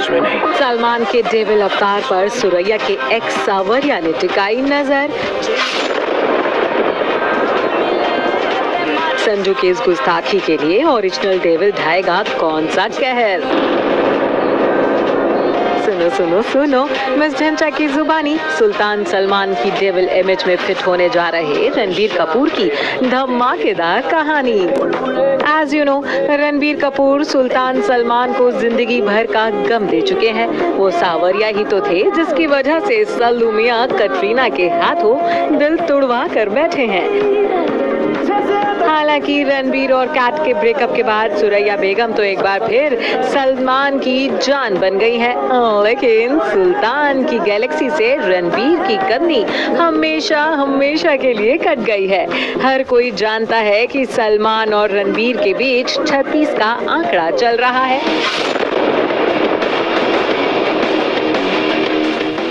समझ में नहीं। सलमान के डेविल अवतार पर सुरैया के एक्स सावरिया ने टिकाई नज़र। संजू के इस गुस्ताखी के लिए ओरिजिनल डेविल ढाएगा कौन सा कहर? सुनो सुनो सुनो। मिस ढंचा की जुबानी, सुल्तान सलमान की डेविल इमेज में फिट होने जा रहे रणबीर कपूर की धमाकेदार कहानी। As you know Ranbir Kapoor, Sultan Salman को ज़िंदगी भर का गम दे चुके हैं। वो सावरिया ही तो थे, जिसकी वजह से सलूमिया कटरीना के हाथों दिल तुड़वा कर बैठे हैं। हालाँकि रणबीर और कैट के ब्रेकअप के बाद सुरैया बेगम तो एक बार फिर सलमान की जान बन गई है। लेकिन सुल्तान की गैलेक्सी से रणबीर की कदनी हमेशा हमेशा के लिए कट गई है। हर कोई जानता है कि सलमान और रणबीर के बीच 36 का आंकड़ा चल रहा है।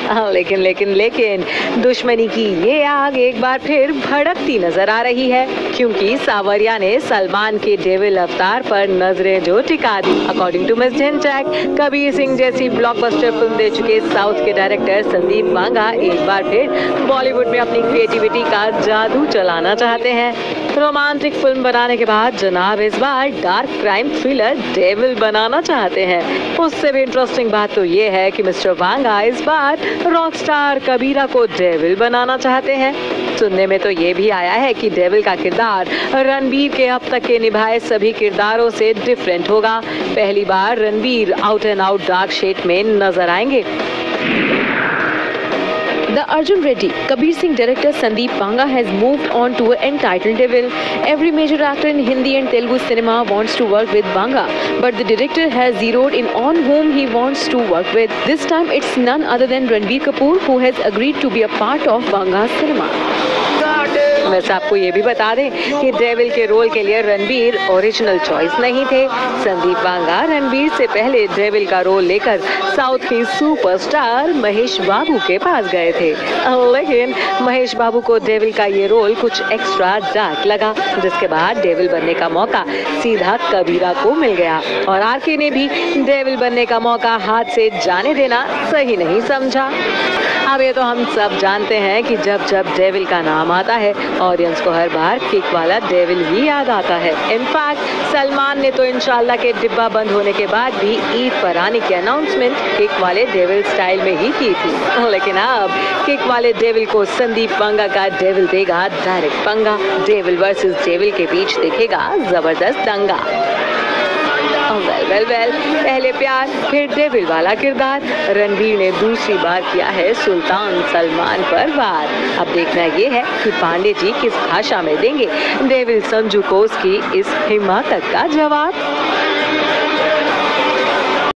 हाँ, लेकिन लेकिन लेकिन दुश्मनी की ये आग एक बार फिर भड़कती नज़र आ रही है क्योंकि सावरिया ने सलमान के डेविल अवतार पर नज़रें जो टिका दी। According to miss Dhinchak Kabir Singh जैसी ब्लॉकबस्टर फ़िल्म दे चुके साउथ के डायरेक्टर संदीप बांगा एक बार फिर बॉलीवुड में अपनी क्रिएटिविटी का जादू चलाना चाहते हैं। रोमांटिक फ़िल्म बनाने के बाद जनाब इस बार डार्क क्राइम थ्रिलर डेविल बनाना चाहते हैं। उससे भी इंटरेस्टिंग बात तो ये है कि मिस्टर वांगा इस बार रॉक स्टार कबीरा को डेविल बनाना चाहते हैं। सुनने में तो ये भी आया है कि डेविल का किरदार रणबीर के अब तक के निभाए सभी किरदारों से डिफरेंट होगा। पहली बार Ranbir out and out dark shade में नज़र आएँगे। Arjun Reddy, Kabir Singh director Sandeep Panga has moved on to an entitled Devil. Every major actor in Hindi and Telugu cinema wants to work with Banga, but the director has zeroed in on whom he wants to work with. This time it's none other than Ranbir Kapoor who has agreed to be a part of Banga's cinema. वैसे आपको ये भी बता दें कि devil के role के लिए रणबीर ओरिजिनल चॉइस नहीं थे। संदीप बांगा रणबीर से पहले डेविल का रोल लेकर साउथ की सुपरस्टार महेश बाबू के पास गए थे। लेकिन महेश बाबू को डेविल का ये रोल कुछ एक्स्ट्रा डार्क लगा, जिसके बाद डेविल बनने का मौका सीधा कबीरा को मिल गया। और आरके ने भी डेविल बनने का मौका हाथ से जाने देना सही नहीं समझा। अब ये तो हम सब जानते हैं कि जब जब डेविल का नाम आता है ऑडियंस को हर बार किक वाला डेविल ही याद आता है। इनफैक्ट सलमान ने तो इंशाल्लाह के डिब्बा बंद होने के बाद भी ईद पर आने की अनाउंसमेंट किक वाले डेविल स्टाइल में ही की थी। लेकिन अब किक वाले डेविल को संदीप पंगा का डेविल देगा डायरेक्ट पंगा। डेविल वर्सेस डेविल के बीच देखेगा ज़बरदस्त दंगा। वेल वेल वेल पहले प्यार, फिर डेविल वाला किरदार। रणबीर ने दूसरी बार किया है सुल्तान सलमान पर वार। अब देखना ये है कि पांडे जी किस भाषा में देंगे। डेविल संजू को उसकी इस हिमाकत का जवाब।